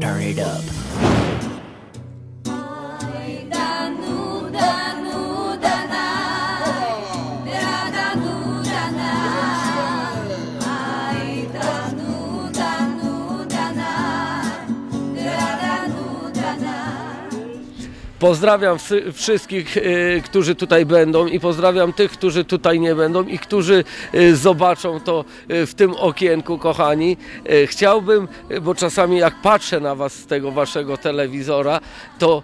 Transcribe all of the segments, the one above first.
Turn it up. Pozdrawiam wszy- wszystkich, y, którzy tutaj będą i pozdrawiam tych, którzy tutaj nie będą i którzy y, zobaczą to y, w tym okienku, kochani. Chciałbym, bo czasami jak patrzę na was z tego waszego telewizora, to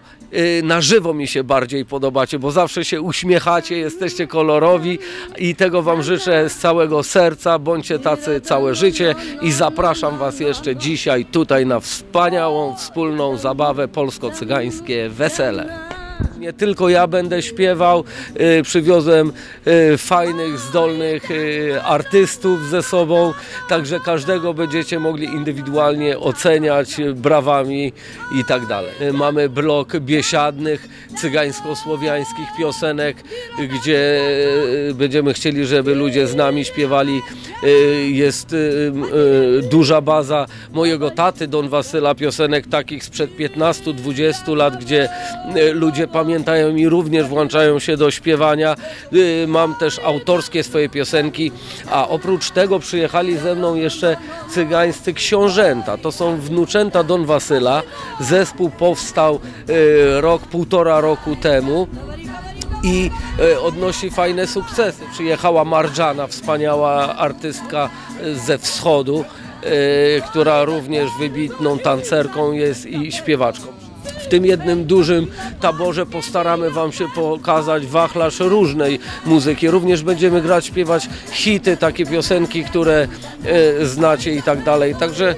na żywo mi się bardziej podobacie, bo zawsze się uśmiechacie, jesteście kolorowi i tego wam życzę z całego serca. Bądźcie tacy całe życie i zapraszam was jeszcze dzisiaj tutaj na wspaniałą wspólną zabawę polsko-cygańskie wesele. Bella. Nie tylko ja będę śpiewał, y, przywiozłem y, fajnych, zdolnych y, artystów ze sobą, także każdego będziecie mogli indywidualnie oceniać brawami i tak dalej. Mamy blok biesiadnych, cygańsko-słowiańskich piosenek, gdzie będziemy chcieli, żeby ludzie z nami śpiewali. Jest duża baza mojego taty, Don Wasyla, piosenek takich sprzed 15-20 lat, gdzie ludzie pamiętają i również włączają się do śpiewania. Y, Mam też autorskie swoje piosenki, a oprócz tego przyjechali ze mną jeszcze cygańscy książęta. To są wnuczęta Don Wasyla. Zespół powstał y, rok, półtora roku temu i e, odnosi fajne sukcesy. Przyjechała Marżana, wspaniała artystka ze wschodu, która również wybitną tancerką jest i śpiewaczką. Tym jednym dużym taborze postaramy Wam się pokazać wachlarz różnej muzyki. Również będziemy grać, śpiewać hity, takie piosenki, które e, znacie i tak dalej. Także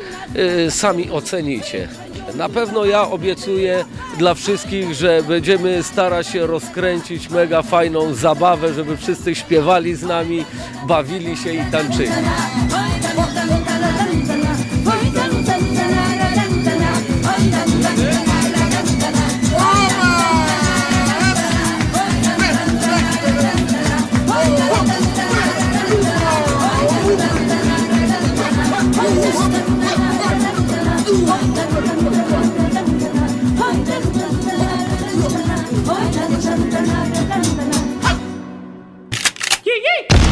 e, sami ocenicie. Na pewno ja obiecuję dla wszystkich, że będziemy starać się rozkręcić mega fajną zabawę, żeby wszyscy śpiewali z nami, bawili się i tańczyli. Yeah, yeah.